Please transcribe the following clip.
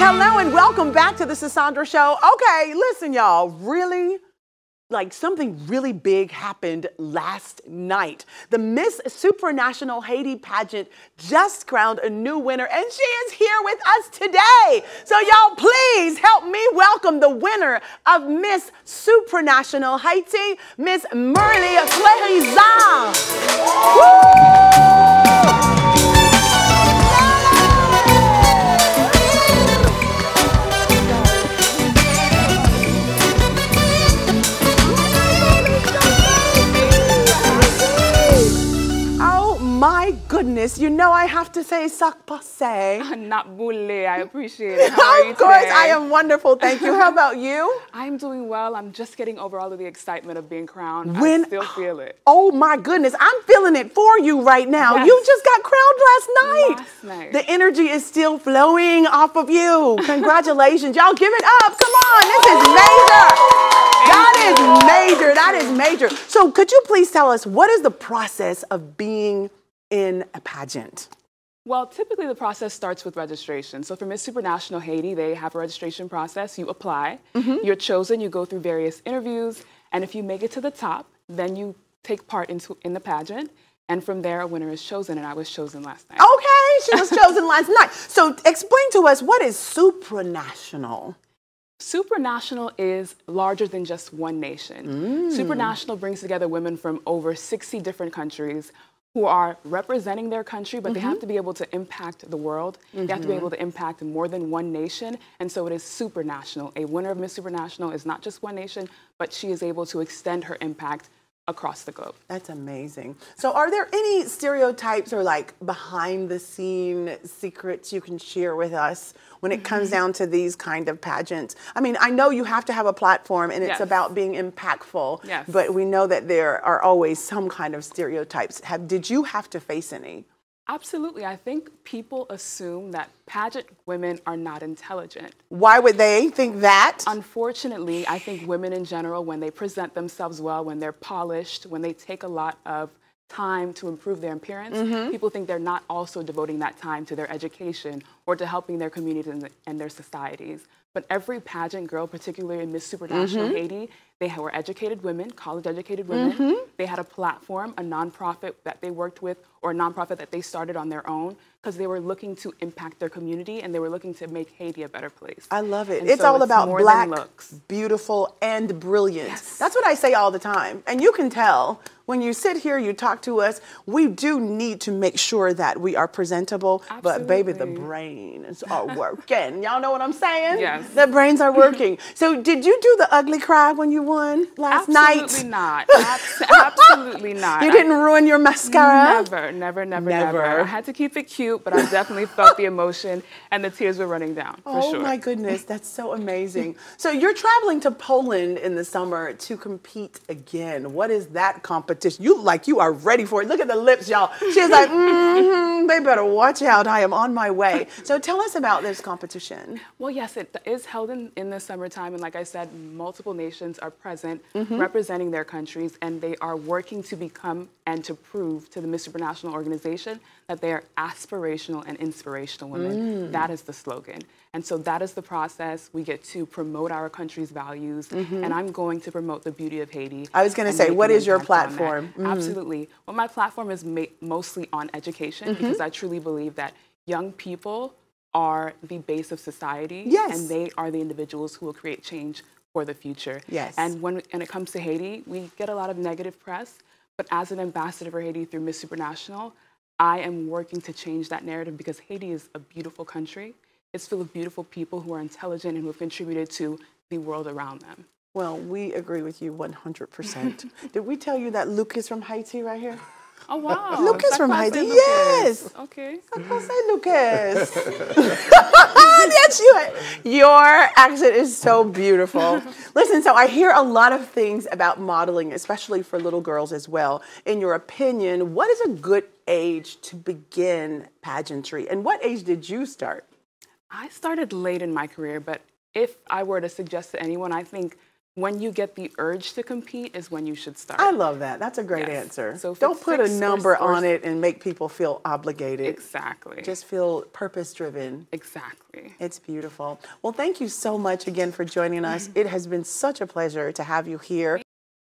hello, and welcome back to the Sisaundra Show. Okay, listen, y'all, really? Like something really big happened last night. The Miss Supranational Haiti pageant just crowned a new winner, and she is here with us today. So, y'all, please help me welcome the winner of Miss Supranational Haiti, Miss Merlie Fleurizard. Goodness, you know I have to say sac passe. Not bulle. I appreciate it. How are you of course, today? I am wonderful. Thank you. How about you? I'm doing well. I'm just getting over all of the excitement of being crowned. When- I still feel it. Oh my goodness, I'm feeling it for you right now. Yes. You just got crowned last night. Last night. The energy is still flowing off of you. Congratulations. Y'all give it up. Come on. This is major. That is major. That is major. So, could you please tell us what is the process of being in a pageant? Well, typically the process starts with registration. So for Miss Supranational Haiti, they have a registration process. You apply, Mm-hmm. you're chosen, you go through various interviews, and if you make it to the top, then you take part into, in the pageant. And from there, a winner is chosen, and I was chosen last night. Okay, she was chosen last night. So, explain to us what is supranational? Supranational is larger than just one nation. Supranational brings together women from over 60 different countries who are representing their country, but they have mm-hmm. to be able to impact the world. They have to be mm-hmm. able to impact more than one nation. And so it is supranational. A winner of Miss Supranational is not just one nation, but she is able to extend her impact across the globe. That's amazing. So, are there any stereotypes or like behind the scene secrets you can share with us when it comes mm-hmm. down to these kind of pageants? I mean, I know you have to have a platform and it's Yes. about being impactful, Yes. but we know that there are always some kind of stereotypes. Have, did you have to face any? Absolutely. I think people assume that pageant women are not intelligent. Why would they think that? Unfortunately, I think women in general, when they present themselves well, when they're polished, when they take a lot of time to improve their appearance, mm-hmm. people think they're not also devoting that time to their education or to helping their communities and, their societies. But every pageant girl, particularly in Miss Supranational mm-hmm. Haiti, they were educated women, college educated women. Mm-hmm. They had a platform, a nonprofit that they worked with, or a nonprofit that they started on their own because they were looking to impact their community and they were looking to make Haiti a better place. I love it. And it's so all about black, looks. beautiful, and brilliant. Yes. That's what I say all the time. And you can tell when you sit here, you talk to us, we do need to make sure that we are presentable. Absolutely. But baby, the brains are working. Y'all know what I'm saying? Yes. The brains are working. so did you do the ugly cry when you won last Absolutely night? Absolutely not. Abs- absolutely not. You didn't ruin your mascara? Never, never, never, Never. never, I had to keep it cute, but I definitely felt the emotion and the tears were running down for Oh sure. my goodness, that's so amazing. so you're traveling to Poland in the summer to compete again. What is that competition? You like you are ready for it. Look at the lips, y'all. She's like, mm-hmm, they better watch out. I am on my way. So tell us about this competition. Well, yes, it is held in, in the summertime, and like I said, multiple nations are present Mm-hmm. representing their countries, and they are working to become and to prove to the Miss Supranational organization that they are aspirational and inspirational women. Mm. That is the slogan. And so that is the process. We get to promote our country's values, and I'm going to promote the beauty of Haiti. I was gonna say, make what is your impact on that. platform? Mhm. Absolutely. Well, my platform is mostly on education Mm-hmm. because I truly believe that young people are the base of society Yes. and they are the individuals who will create change for the future. Yes. And when, when it comes to Haiti, we get a lot of negative press, but as an ambassador for Haiti through Miss Supranational, I am working to change that narrative because Haiti is a beautiful country. It's full of beautiful people who are intelligent and who have contributed to the world around them. Well, we agree with you 100%. Did we tell you that Luke is from Haiti right here? Oh, wow. Lucas from Haiti, Lucas. yes. Okay. How say Lucas? That's you. Your accent is so beautiful. Listen, so I hear a lot of things about modeling, especially for little girls as well. In your opinion, what is a good age to begin pageantry? And what age did you start? I started late in my career, but if I were to suggest to anyone, I think when you get the urge to compete is when you should start. I love that. That's a great Yes. answer. So Don't put a number or- on it and make people feel obligated. exactly. Just feel purpose driven. exactly. It's beautiful. Well, thank you so much again for joining us. Mm-hmm. It has been such a pleasure to have you here.